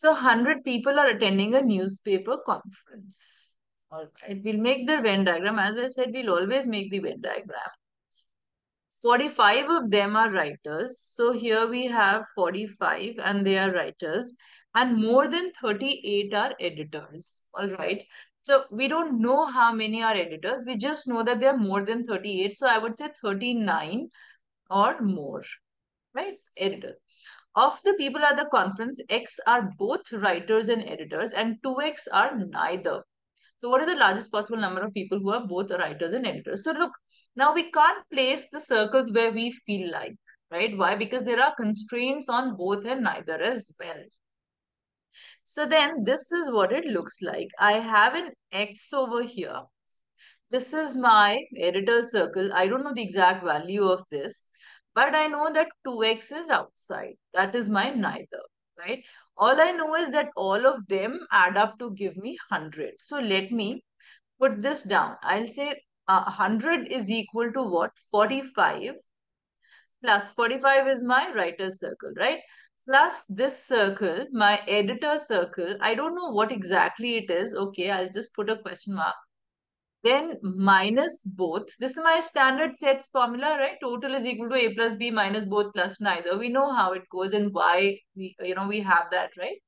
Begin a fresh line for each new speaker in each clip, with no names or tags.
So 100 people are attending a newspaper conference. All right, we'll make the Venn diagram. As I said, we'll always make the Venn diagram. 45 of them are writers. So here we have 45 and they are writers and more than 38 are editors. All right. So we don't know how many are editors. We just know that there are more than 38. So I would say 39 or more, right? Editors. Of the people at the conference, X are both writers and editors and 2X are neither. So what is the largest possible number of people who are both writers and editors? So look, now we can't place the circles where we feel like, right? Why? Because there are constraints on both and neither as well. So then this is what it looks like. I have an X over here. This is my editor circle. I don't know the exact value of this, but I know that 2X is outside. That is my neither, right? All I know is that all of them add up to give me 100. So let me put this down. I'll say uh, 100 is equal to what? 45 plus 45 is my writer's circle, right? Plus this circle, my editor circle, I don't know what exactly it is. Okay, I'll just put a question mark. Then minus both. This is my standard sets formula, right? Total is equal to A plus B minus both plus neither. We know how it goes and why we, you know, we have that, right?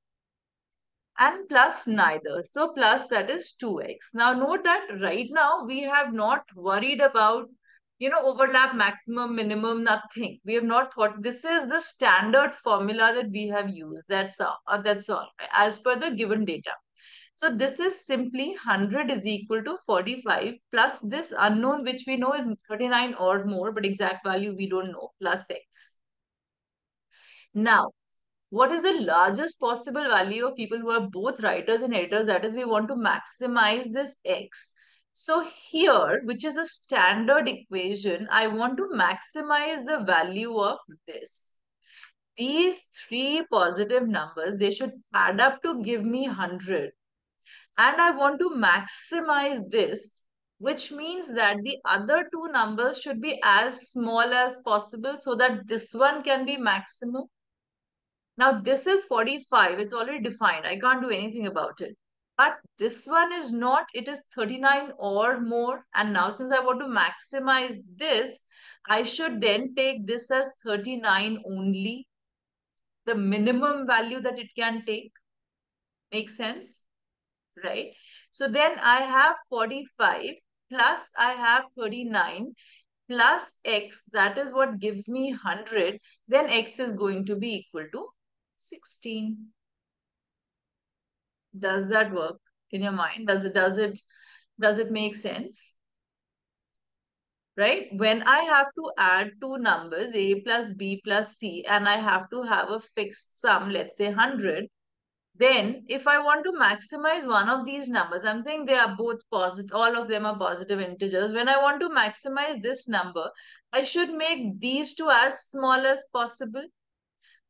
and plus neither. So plus that is 2x. Now note that right now we have not worried about, you know, overlap maximum, minimum, nothing. We have not thought this is the standard formula that we have used. That's all, uh, that's all as per the given data. So this is simply 100 is equal to 45 plus this unknown which we know is 39 or more but exact value we don't know plus x. Now what is the largest possible value of people who are both writers and editors? That is, we want to maximize this x. So here, which is a standard equation, I want to maximize the value of this. These three positive numbers, they should add up to give me 100. And I want to maximize this, which means that the other two numbers should be as small as possible so that this one can be maximum now this is 45. It's already defined. I can't do anything about it. But this one is not. It is 39 or more. And now since I want to maximize this, I should then take this as 39 only. The minimum value that it can take. Makes sense? Right? So then I have 45 plus I have 39 plus x. That is what gives me 100. Then x is going to be equal to 16. Does that work in your mind? Does it, does it, does it make sense? Right? When I have to add two numbers, A plus B plus C, and I have to have a fixed sum, let's say 100, then if I want to maximize one of these numbers, I'm saying they are both positive, all of them are positive integers. When I want to maximize this number, I should make these two as small as possible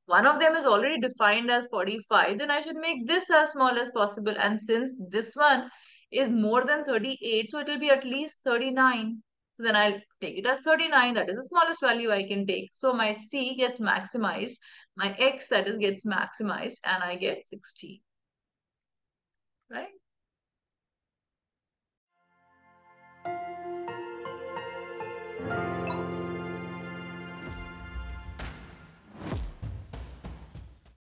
one of them is already defined as 45, then I should make this as small as possible. And since this one is more than 38, so it will be at least 39. So then I'll take it as 39. That is the smallest value I can take. So my C gets maximized. My X that is gets maximized and I get 60. Right?